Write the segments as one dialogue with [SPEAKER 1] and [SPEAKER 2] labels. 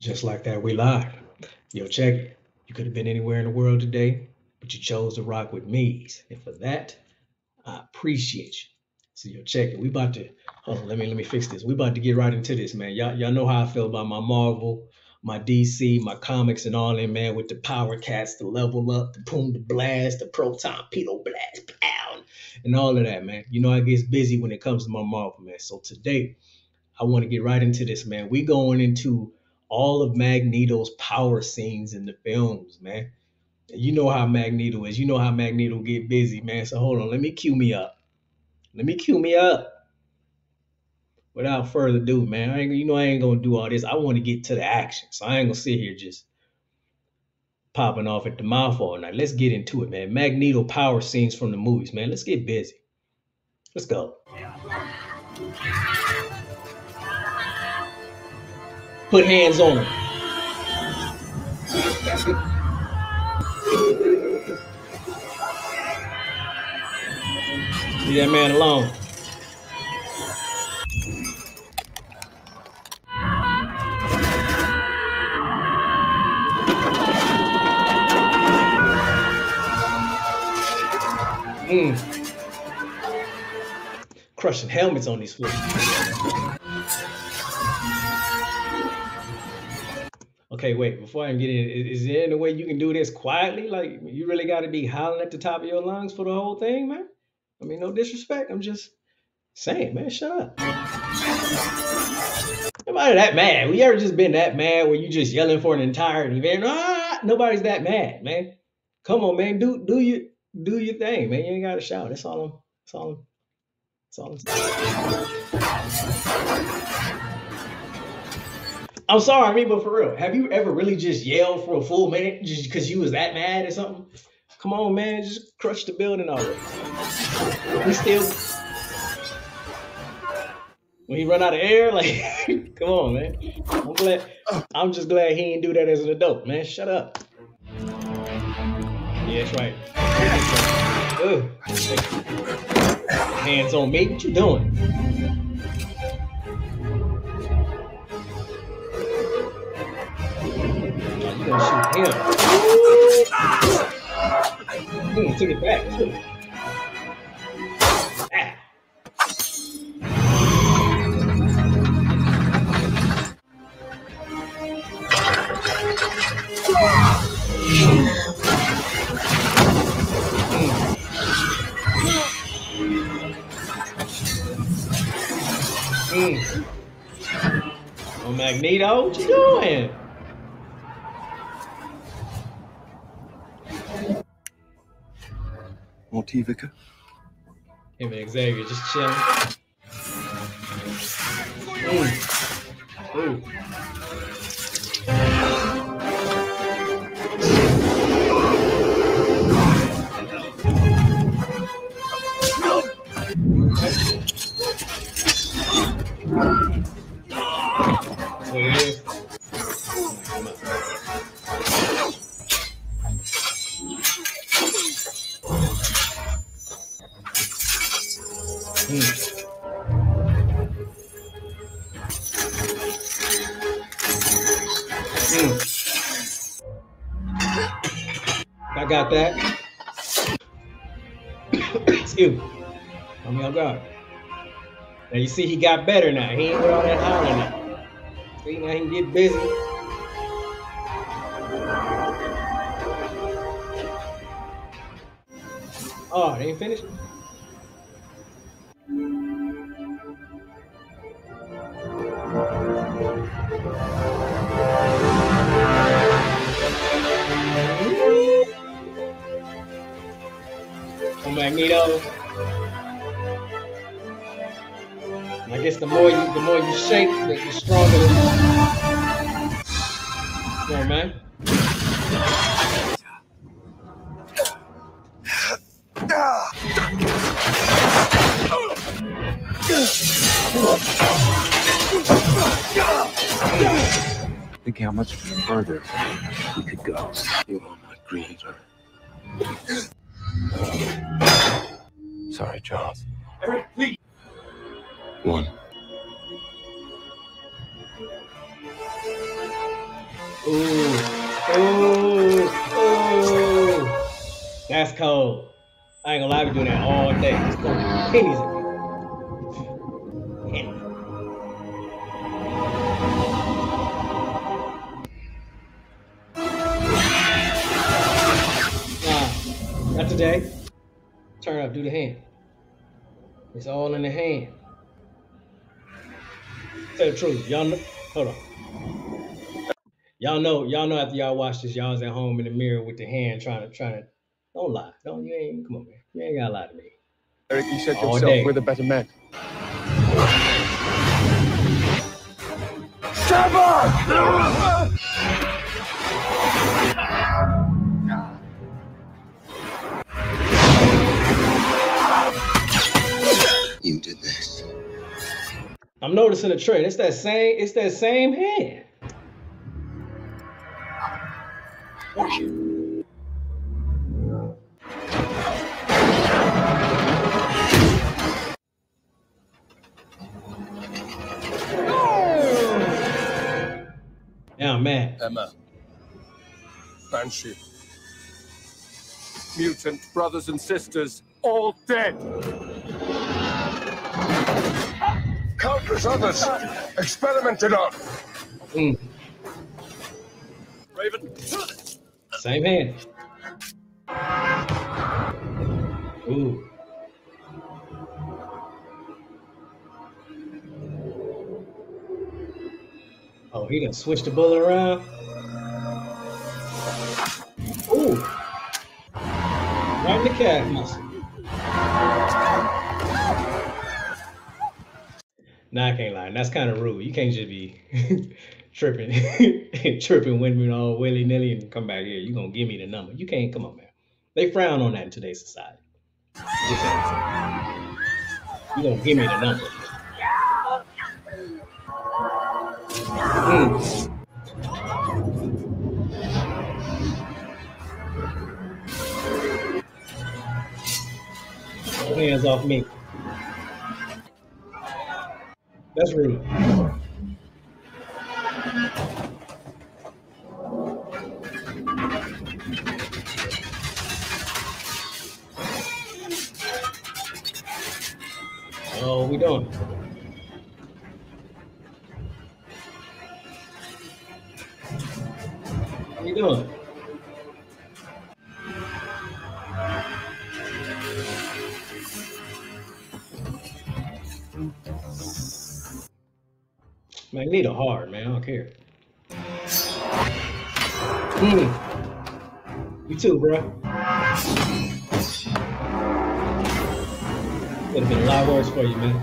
[SPEAKER 1] Just like that, we live. Yo, check it. You could have been anywhere in the world today, but you chose to rock with me. And for that, I appreciate you. So yo, check it. We about to hold on, let me let me fix this. We about to get right into this, man. Y'all, y'all know how I feel about my Marvel, my DC, my comics, and all that, man, with the power cats, the level up, the boom, the blast, the proton, pedo blast, pound, and all of that, man. You know I gets busy when it comes to my Marvel, man. So today I want to get right into this, man. We going into all of Magneto's power scenes in the films, man. You know how Magneto is. You know how Magneto get busy, man. So hold on, let me cue me up. Let me cue me up. Without further ado, man, I ain't, you know I ain't gonna do all this. I want to get to the action, so I ain't gonna sit here just popping off at the mouth all night. Let's get into it, man. Magneto power scenes from the movies, man. Let's get busy. Let's go. Put hands on him. Leave that man alone. Mm. Crushing helmets on these fools. Okay, wait. Before I get in, is, is there any way you can do this quietly? Like you really got to be howling at the top of your lungs for the whole thing, man? I mean, no disrespect. I'm just saying, man. Shut up. Nobody that mad. We ever just been that mad where you just yelling for an entirety, man? Ah, nobody's that mad, man. Come on, man. Do do you do your thing, man. You ain't got to shout. That's all I'm. That's all. I'm, that's all I'm saying. I'm sorry, I mean, but for real, have you ever really just yelled for a full minute just because you was that mad or something? Come on, man, just crush the building already. We still. When he run out of air, like, come on, man. I'm glad. I'm just glad he didn't do that as an adult, man. Shut up. Yeah, that's right. Ugh. Hands on me. What you doing? Gonna shoot him? Took it back too. Ah. Mm. Oh, Magneto, what you doing?
[SPEAKER 2] Motivica?
[SPEAKER 1] Hey man, Xavier, just chill. Ooh. Ooh. That. Excuse me. I'm your guard. Now you see he got better now. He ain't with all that howling now. See now he can get busy. Oh, ain't finished? Magneto. I guess the more you the more you shake, the, the stronger Come on, man.
[SPEAKER 2] Think how much further we could go. You are my creator. Sorry, Charles. Eric, please. One.
[SPEAKER 1] Ooh, ooh, ooh. That's cold. I ain't gonna lie, I be doing that all day. Just throwing pennies today. Turn up, do the hand. It's all in the hand. Tell the truth. Y'all know, hold on. Y'all know, y'all know after y'all watch this, y'all was at home in the mirror with the hand trying to trying to don't lie. Don't you ain't come on man. You ain't gotta lie to me.
[SPEAKER 3] Eric, you said
[SPEAKER 1] All
[SPEAKER 3] yourself,
[SPEAKER 1] day.
[SPEAKER 3] we're the better men.
[SPEAKER 2] You
[SPEAKER 1] I'm noticing a trend. It's that same, it's that same hand. Yeah, mad.
[SPEAKER 3] Emma. Banshee. Mutant brothers and sisters, all dead. Countless others experimented on.
[SPEAKER 1] Mm,
[SPEAKER 3] Raven.
[SPEAKER 1] same here. Ooh. Oh, he done switched the bullet around. Ooh. Right in the calf muscle. Nah, I can't lie. That's kind of rude. You can't just be tripping, tripping you all willy nilly and come back here. You're gonna give me the number? You can't. Come on, man. They frown on that in today's society. Just saying. You gonna give me the number? Mm. Hands off me. That's rude. Oh, we doing? How you doing? Magneto hard, man. I don't care. Mm. You too, bro. Could have been a lot worse for you, man.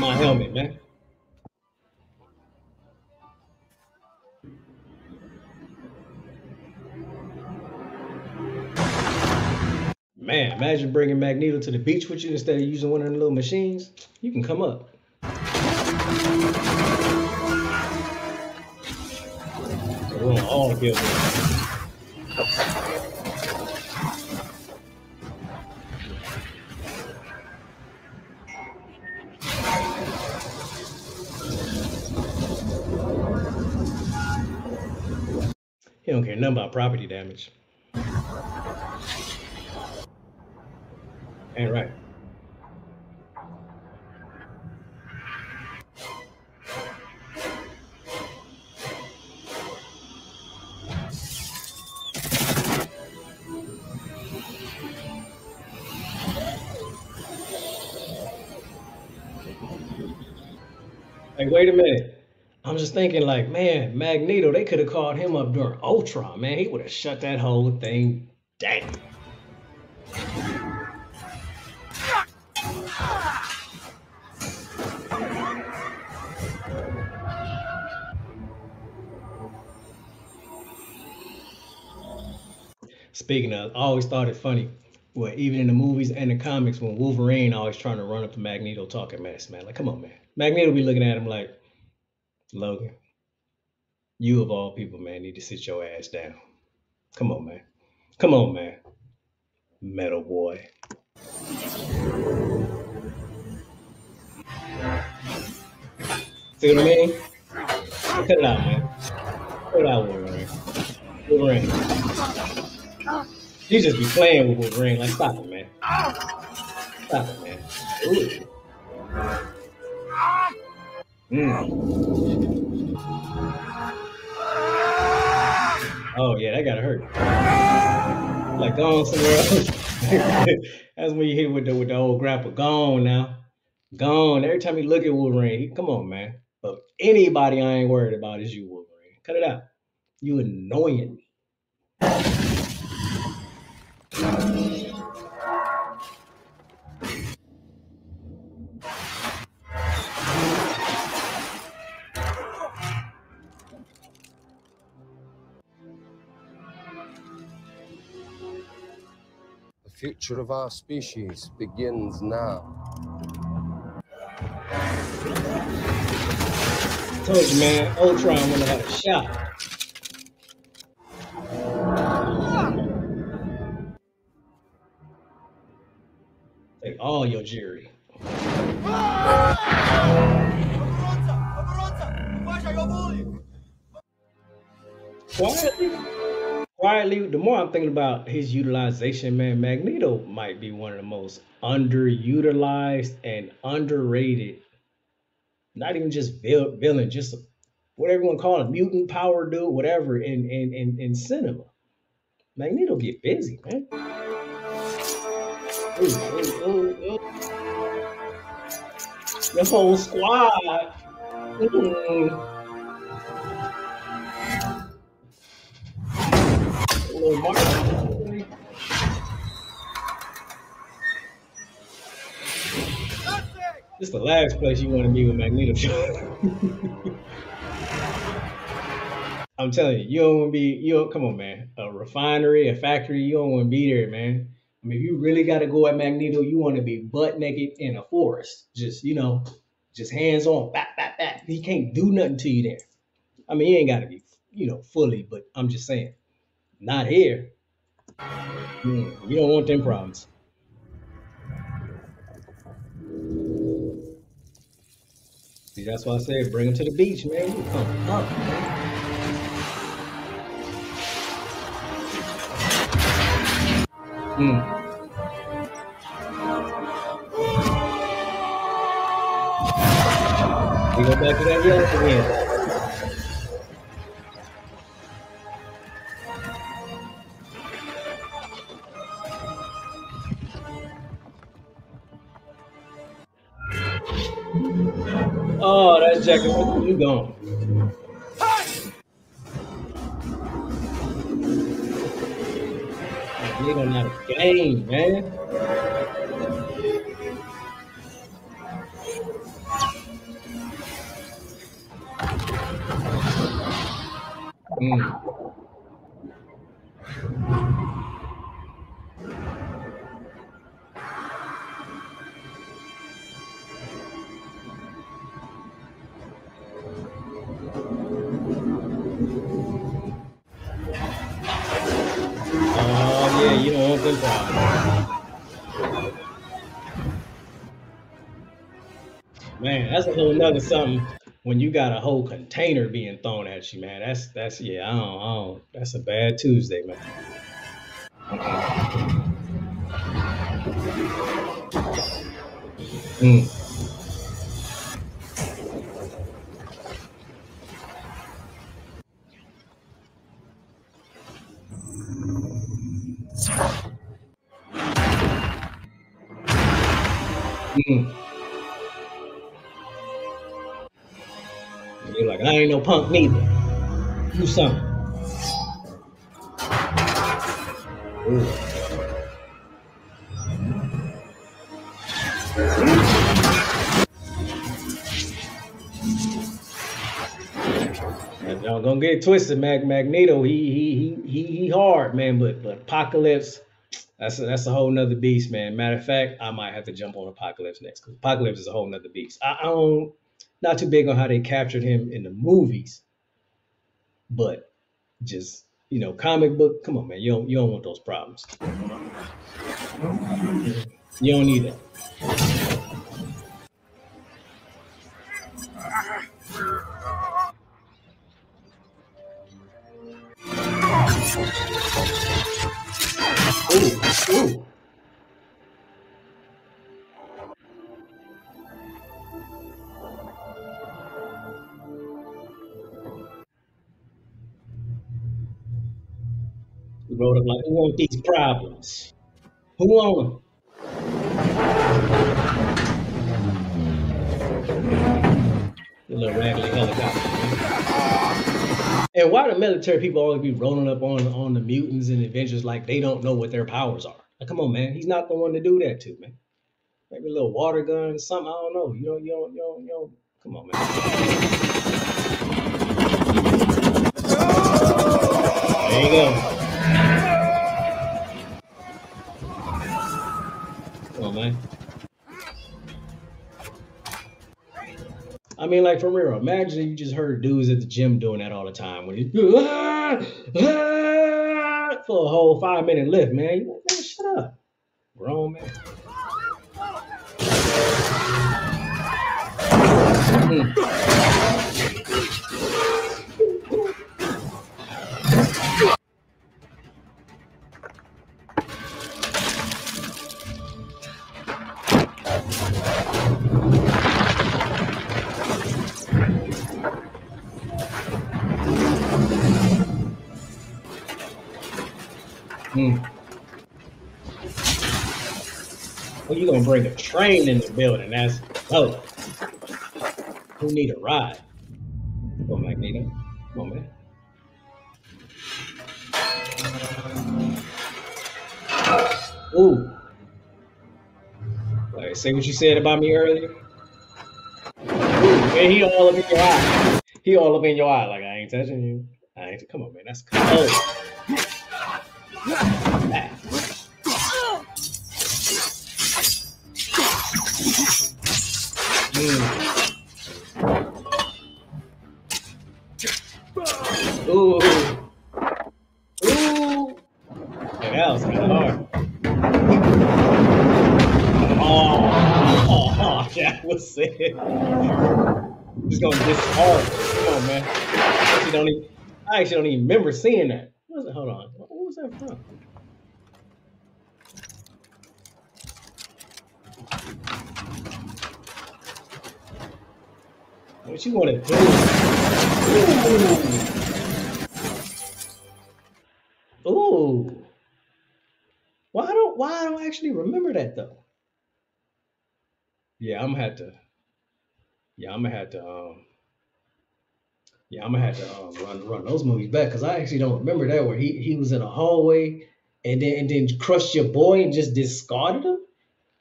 [SPEAKER 1] My helmet, man. Man, imagine bringing Magneto to the beach with you instead of using one of them little machines. You can come up. We're gonna all him. He don't care nothing about property damage. Ain't right. Hey, wait a minute. I'm just thinking, like, man, Magneto, they could have called him up during Ultron, man. He would have shut that whole thing down. Speaking of, I always thought it funny. Well, even in the movies and the comics, when Wolverine always trying to run up to Magneto talking mess, man. Like, come on, man. Magneto be looking at him like, Logan, you of all people, man, need to sit your ass down. Come on, man. Come on, man. Metal boy. See what I mean? Cut it out, man. Cut it out, Wolverine. Wolverine. You just be playing with Wolverine. Like, stop it, man. Stop it, man. Ooh. Mm. Oh yeah, that gotta hurt. Like gone somewhere else. That's when you hit with the with the old grapple. Gone now. Gone. Every time you look at Wolverine, he, come on, man. But anybody I ain't worried about is you, Wolverine. Cut it out. You annoying me.
[SPEAKER 3] The future of our species begins now.
[SPEAKER 1] Told you, man. Would have a shot. Quietly, quietly, the more I'm thinking about his utilization, man, Magneto might be one of the most underutilized and underrated. Not even just villain, just whatever you want to call it, mutant power dude, whatever in in in, in cinema. Magneto get busy, man. Ooh, ooh, ooh. The whole squad. Mm. This is the last place you want to be with Magneto. I'm telling you, you don't want to be. You don't come on, man. A refinery, a factory, you don't want to be there, man. I mean, if you really got to go at Magneto, you want to be butt naked in a forest, just you know, just hands on, bat, bat, bat. He can't do nothing to you there. I mean, he ain't got to be, you know, fully, but I'm just saying, not here. Mm, you don't want them problems. See, that's why I said bring them to the beach, man. You come up, man. Mm. We go back to that yellow again. You gone. Nigga not a game, man. Mm. Man, that's a whole nother something when you got a whole container being thrown at you, man. That's that's yeah, I don't, I don't that's a bad Tuesday, man. Mm. Mm. You're like, I ain't no punk neither. Do something. Ooh. Y'all gonna get twisted, Mag Magneto. He he he he he hard, man. But but Apocalypse, that's a, that's a whole nother beast, man. Matter of fact, I might have to jump on Apocalypse next because Apocalypse is a whole nother beast. I, I don't not too big on how they captured him in the movies, but just you know, comic book. Come on, man, you don't you don't want those problems. You don't need that. Thank you. Ooh, ooh. He wrote up like, who want these problems? Who want them? The little raggedy helicopter. And why the military people always be rolling up on on the mutants and Avengers like they don't know what their powers are? Like, come on, man. He's not the one to do that to, man. Maybe a little water gun, something. I don't know. You don't, you don't, you don't, you don't. Come on, man. There you go. Come on, man. I mean, like for real. Imagine you just heard dudes at the gym doing that all the time when you ah, ah, for a whole five minute lift, man. You man, shut up, grown man. Mm. Mm. Well, you gonna bring a train in the building? That's oh, who need a ride? On, Magneto. On, man. Ooh. Like, say what you said about me earlier. Ooh, man, he all up in your eye. He all up in your eye. Like I ain't touching you. I ain't. Come on, man. That's cold. Ooh. Ooh. That was kind of hard. Oh, oh, that was it. Just gonna discard. Come on, man. I actually don't even, I actually don't even remember seeing that. What was it? Hold on. What you want to do? Ooh. Ooh. Why don't why I don't actually remember that though? Yeah, I'm gonna have to. Yeah, I'm gonna have to. Um, yeah, I'm gonna have to um, run run those movies back because I actually don't remember that where he he was in a hallway and then and then crushed your boy and just discarded him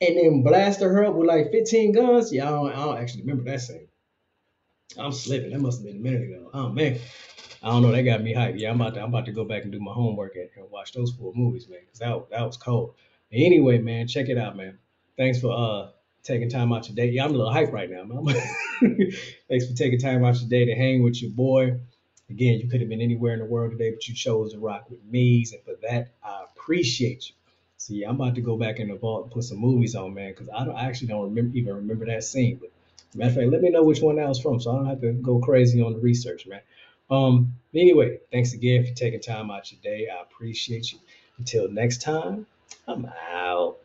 [SPEAKER 1] and then blasted her up with like 15 guns. Yeah, I don't, I don't actually remember that scene. I'm slipping. That must have been a minute ago. Oh man, I don't know. That got me hyped. Yeah, I'm about to I'm about to go back and do my homework and, and watch those four movies, man. Cause that that was cold. Anyway, man, check it out, man. Thanks for uh taking time out your day. Yeah, I'm a little hyped right now, man. Thanks for taking time out your day to hang with your boy. Again, you could have been anywhere in the world today, but you chose to rock with me, and for that, I appreciate you. Yeah, I'm about to go back in the vault and put some movies on, man, because I don't I actually don't remember even remember that scene. But matter of fact, let me know which one that was from, so I don't have to go crazy on the research, man. Um, anyway, thanks again for taking time out your day. I appreciate you. Until next time, I'm out.